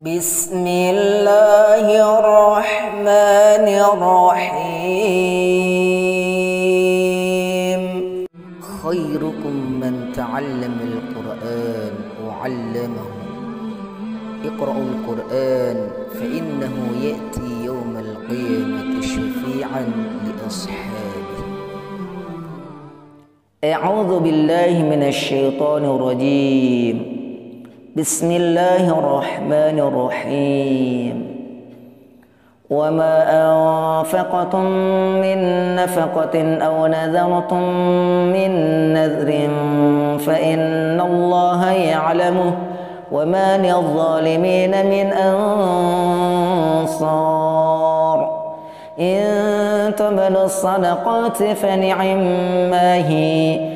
بسم الله الرحمن الرحيم. خيركم من تعلم القرآن وعلمه. اقرأوا القرآن فإنه يأتي يوم القيامة شفيعا لأصحابه. أعوذ بالله من الشيطان الرجيم. بسم الله الرحمن الرحيم. وما أنفقتم من نفقة أو نذرتم من نذر فإن الله يعلمه وما للظالمين من أنصار. إن تبدوا الصدقات فنعم ما هي.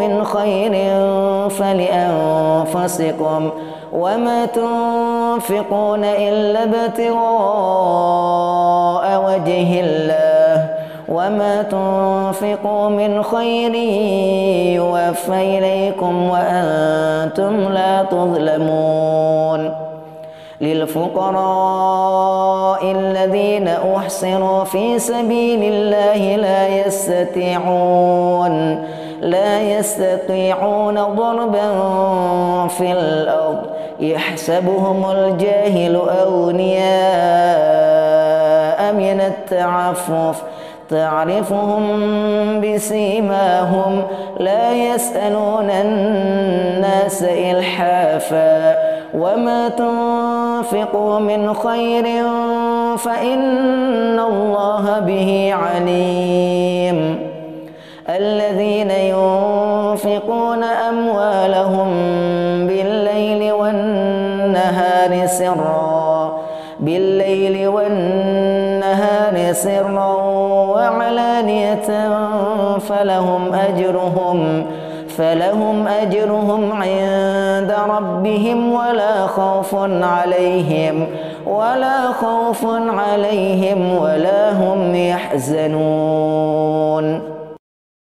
من خير فلأنفسكم وما تنفقون إلا ابتغاء وجه الله وما تنفقوا من خير يوفى إليكم وأنتم لا تظلمون للفقراء الذين أحصروا في سبيل الله لا يستطيعون لا يستطيعون ضربا في الأرض. يحسبهم الجاهل أغنياء من التعفف. تعرفهم بسيماهم. لا يسألون الناس إلحافا. وما تنفقوا من خير فإن الله به عليم. الذين ينفقون أموالهم بالليل والنهار سرا بالليل والنهار سرا وعلانية فلهم أجرهم فلهم أجرهم عند ربهم ولا خوف عليهم ولا خوف عليهم ولا هم يحزنون.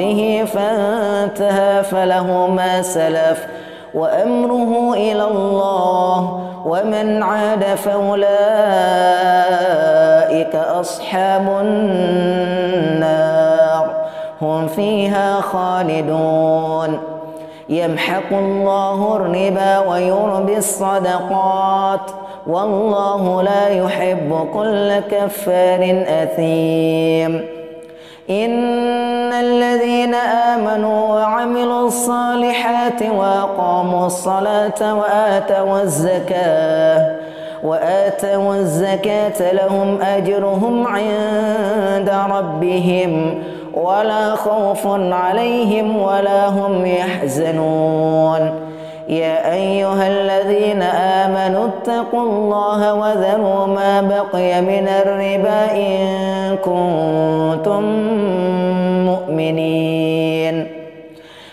ربه فانتهى فله ما سلف وأمره إلى الله ومن عاد فأولئك أصحاب النار هم فيها خالدون. يمحق الله الربا ويربي الصدقات والله لا يحب كل كفار أثيم. إن الذين آمنوا وعملوا الصالحات وأقاموا الصلاة وآتوا الزكاة وآتوا الزكاة لهم أجرهم عند ربهم ولا خوف عليهم ولا هم يحزنون يا أيها الذين آمنوا اتقوا الله وذروا ما بقي من الربا إن كنتم مؤمنين.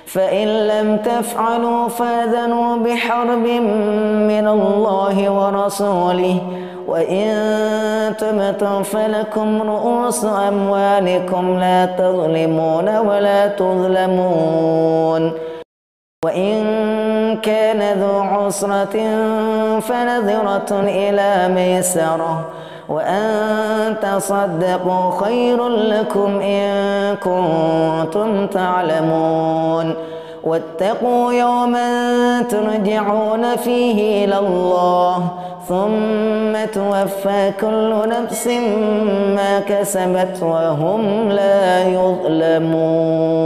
فإن لم تفعلوا فاذنوا بحرب من الله ورسوله وإن تمتم فلكم رؤوس أموالكم لا تظلمون ولا تظلمون. وإن كان ذو عسرة فنذرة إلى ميسرة وأن تصدقوا خير لكم إن كنتم تعلمون. واتقوا يوما ترجعون فيه إلى الله ثم توفى كل نفس ما كسبت وهم لا يظلمون.